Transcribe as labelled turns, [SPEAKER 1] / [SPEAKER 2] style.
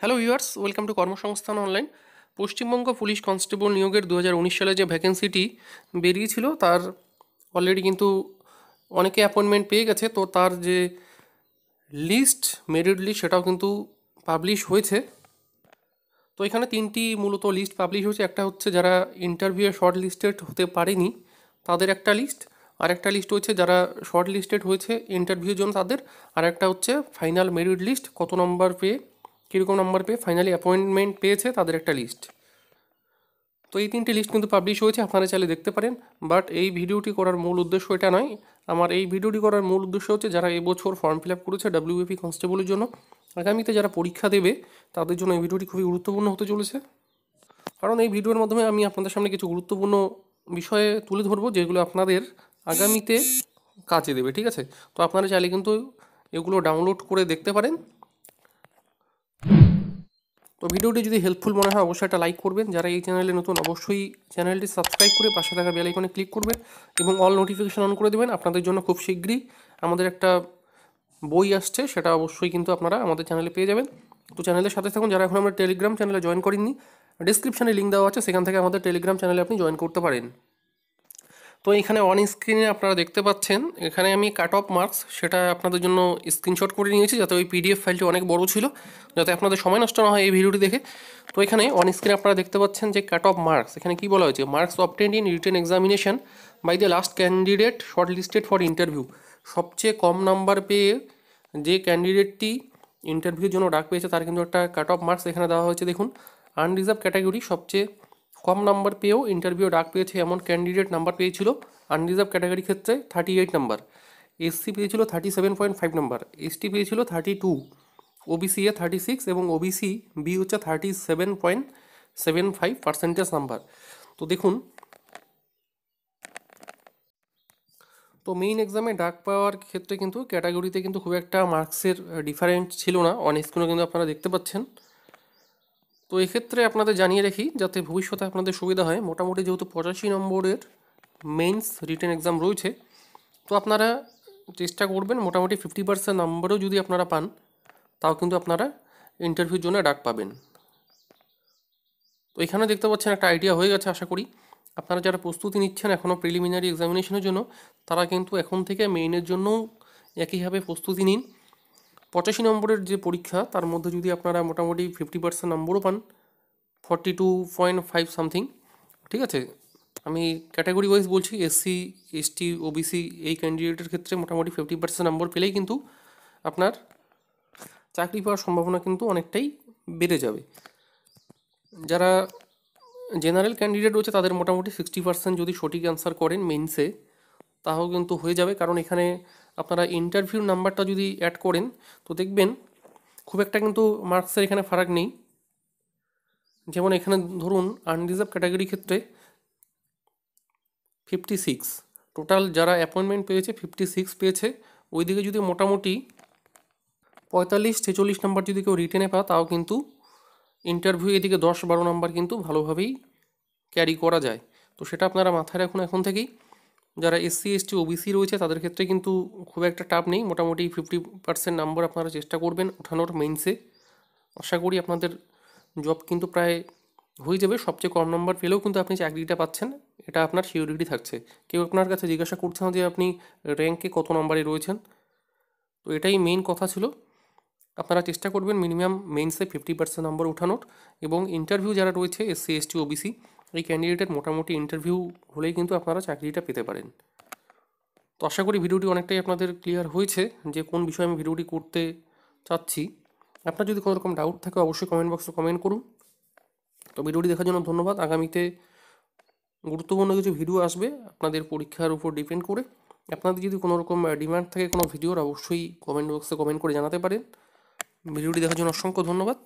[SPEAKER 1] Hello viewers welcome to Karmasangsthan online Paschimbanga police constable নিয়োগের দু হাজার উনিশ সালে যে ভ্যাকেন্সিটি বেরিয়েছিল, তার অলরেডি কিন্তু অনেকে অ্যাপয়েন্টমেন্ট পেয়ে গেছে। তো তার যে লিস্ট মেরিট লিস্ট সেটাও কিন্তু পাবলিশ হয়েছে। তো এখানে তিনটি মূলত লিস্ট পাবলিশ হয়েছে। একটা হচ্ছে যারা ইন্টারভিউয়ে শর্ট লিস্টেড হতে পারেনি, তাদের একটা লিস্ট আর একটা লিস্ট হচ্ছে যারা শর্ট লিস্টেড হয়েছে ইন্টারভিউর জন্য তাদের। আর একটা হচ্ছে ফাইনাল মেরিট লিস্ট কত নম্বর পেয়ে কীরকম নাম্বার পেয়ে ফাইনালি অ্যাপয়েন্টমেন্ট পেয়েছে তাদের একটা লিস্ট তো এই তিনটি লিস্ট কিন্তু পাবলিশ হয়েছে, আপনারা চাইলে দেখতে পারেন। বাট এই ভিডিওটি করার মূল উদ্দেশ্য এটা নয়। আমার এই ভিডিওটি করার মূল উদ্দেশ্য হচ্ছে যারা এবছর ফর্ম ফিল আপ করেছে ডাব্লিউএপি কনস্টেবলের জন্য, আগামীতে যারা পরীক্ষা দেবে, তাদের জন্য এই ভিডিওটি খুবই গুরুত্বপূর্ণ হতে চলেছে। কারণ এই ভিডিওর মাধ্যমে আমি আপনাদের সামনে কিছু গুরুত্বপূর্ণ বিষয়ে তুলে ধরবো, যেগুলো আপনাদের আগামীতে কাজে দেবে, ঠিক আছে? তো আপনারা চাইলে কিন্তু এগুলো ডাউনলোড করে দেখতে পারেন। তো ভিডিওটি যদি হেল্পফুল মনে হয়, অবশ্যই একটা লাইক করবেন। যারা এই চ্যানেলে নতুন, অবশ্যই চ্যানেলটি সাবস্ক্রাইব করে পাশে থাকা বেল আইকনে ক্লিক করবেন এবং অল নোটিফিকেশন অন করে দেবেন। আপনাদের জন্য খুব শীঘ্রই আমাদের একটা বই আসছে, সেটা অবশ্যই কিন্তু আপনারা আমাদের চ্যানেলে পেয়ে যাবেন। তো চ্যানেলের সাথে থাকুন। যারা এখন আমরা টেলিগ্রাম চ্যানেলে জয়েন করেননি ডিসক্রিপশানে লিঙ্ক দেওয়া আছে, সেখান থেকে আমাদের টেলিগ্রাম চ্যানেলে আপনি জয়েন করতে পারেন। তো এখানে অন স্ক্রিনে আপনারা দেখতে পাচ্ছেন, এখানে আমি কাট অফ মার্কস সেটা আপনাদের জন্য স্ক্রিনশট করে নিয়েছি যাতে ওই পিডিএফ ফাইলটি অনেক বড় ছিল, যাতে আপনাদের সময় নষ্ট না হয় এই ভিডিওটি দেখে। তো এখানে অন স্ক্রিনে আপনারা দেখতে পাচ্ছেন যে কাট অফ মার্কস এখানে কি বলা হয়েছে? Marks obtained in written examination by the last candidate shortlisted for interview সবচেয়ে কম নাম্বার পেয়ে যে ক্যান্ডিডেটটি ইন্টারভিউর জন্য ডাক পেয়েছে, তার কিন্তু একটা কাট অফ মার্কস এখানে দেওয়া হয়েছে, দেখুন। আনরিজার্ভ ক্যাটাগরি সবচেয়ে কম নাম্বার পেয়েও ইন্টারভিউ ডাক পেয়েছে এমন ক্যান্ডিডেট নাম্বার পেয়েছিল আনরিজার্ভ ক্যাটাগরি ক্ষেত্রে থার্টি এইট নাম্বার এসসি পেয়েছিল thirty seven point five number ST পেয়েছিল thirty two OBC A thirty six এবং ওবিসি বি হচ্ছে thirty seven point seven five percentage number তো দেখুন, তো মেইন এক্সামে ডাক পাওয়ার ক্ষেত্রে কিন্তু ক্যাটাগরিতে কিন্তু খুব একটা মার্কসের ডিফারেন্স ছিল না। অনেক স্ক্রিনে কিন্তু আপনারা দেখতে পাচ্ছেন। তো এক্ষেত্রে আপনাদের জানিয়ে রাখি, যাতে ভবিষ্যতে আপনাদের সুবিধা হয়, মোটামুটি যেহেতু পঁচাশি নম্বরের মেইনস রিটেন এক্সাম রয়েছে, তো আপনারা চেষ্টা করবেন মোটামুটি ফিফটি পার্সেন্ট নাম্বারও যদি আপনারা পান, তাও কিন্তু আপনারা ইন্টারভিউর জন্য ডাক পাবেন। তো এখানে দেখতে পাচ্ছেন একটা আইডিয়া হয়ে গেছে, আশা করি। আপনারা যারা প্রস্তুতি নিচ্ছেন এখনও প্রিলিমিনারি এক্সামিনেশনের জন্য, তারা কিন্তু এখন থেকে মেইনের জন্যও একইভাবে প্রস্তুতি নিন। পঁচাশি নম্বরের যে পরীক্ষা, তার মধ্যে যদি আপনারা মোটামুটি ফিফটি পার্সেন্ট নম্বরও পান forty two point five something ঠিক আছে? আমি ক্যাটাগরি ওয়াইজ বলছি এসসি এসটি ওবিসি এই ক্যান্ডিডেটের ক্ষেত্রে মোটামুটি ফিফটি পার্সেন্ট নম্বর পেলেই কিন্তু আপনার চাকরি পাওয়ার সম্ভাবনা কিন্তু অনেকটাই বেড়ে যাবে। যারা জেনারেল ক্যান্ডিডেট রয়েছে, তাদের মোটামুটি সিক্সটি পার্সেন্ট যদি সঠিক অ্যান্সার করেন মেন্সে তাও কিন্তু হয়ে যাবে। কারণ এখানে আপনারা ইন্টারভিউ নাম্বারটা যদি অ্যাড করেন, তো দেখবেন খুব একটা কিন্তু মার্কসের এখানে ফারাক নেই। যেমন এখানে ধরুন আনরিজার্ভ ক্যাটাগরি ক্ষেত্রে ফিফটি সিক্স টোটাল যারা অ্যাপয়েন্টমেন্ট পেয়েছে ফিফটি সিক্স পেয়েছে। ওইদিকে যদি মোটামুটি পঁয়তাল্লিশ, ছেচল্লিশ নাম্বার যদি কেউ রিটেনে পায়, তাও কিন্তু ইন্টারভিউ এদিকে দশ বারো নাম্বার কিন্তু ভালোভাবেই ক্যারি করা যায়। তো সেটা আপনারা মাথায় রাখুন এখন থেকেই। যারা এসসি এসটি ওবিসি রয়েছে, তাদের ক্ষেত্রে কিন্তু খুব একটা টাফ নেই। মোটামুটি ফিফটি পার্সেন্ট নাম্বার আপনারা চেষ্টা করবেন ওঠানোর মেইনসে আশা করি আপনাদের জব কিন্তু প্রায় হয়ে যাবে। সবচেয়ে কম নাম্বার পেলেও কিন্তু আপনি চাকরিটা পাচ্ছেন। এটা আপনার সিওরিটি থাকছে। কেউ আপনার কাছে জিজ্ঞাসা করছে না যে আপনি র্যাঙ্কে কত নাম্বারে রয়েছেন। তো এটাই মেইন কথা ছিল। আপনারা চেষ্টা করবেন মিনিমাম মেইনসে ফিফটি পার্সেন্ট নম্বর ওঠানোর। এবং ইন্টারভিউ যারা রয়েছে এসসি এসটি ওবিসি এই ক্যান্ডিডেটের মোটামুটি ইন্টারভিউ হলেই কিন্তু আপনারা চাকরিটা পেতে পারেন। তো আশা করি ভিডিওটি অনেকটাই আপনাদের ক্লিয়ার হয়েছে যে কোন বিষয়ে আমি ভিডিওটি করতে চাচ্ছি। আপনার যদি কোনো রকম ডাউট থাকে অবশ্যই কমেন্ট বক্সে কমেন্ট করুন। তো ভিডিওটি দেখার জন্য ধন্যবাদ। আগামীতে গুরুত্বপূর্ণ কিছু ভিডিও আসবে আপনাদের পরীক্ষার উপর ডিপেন্ড করে। আপনাদের যদি কোনো রকম ডিমান্ড থাকে কোনো ভিডিওর অবশ্যই কমেন্ট বক্সে কমেন্ট করে জানাতে পারেন। ভিডিওটি দেখার জন্য অসংখ্য ধন্যবাদ।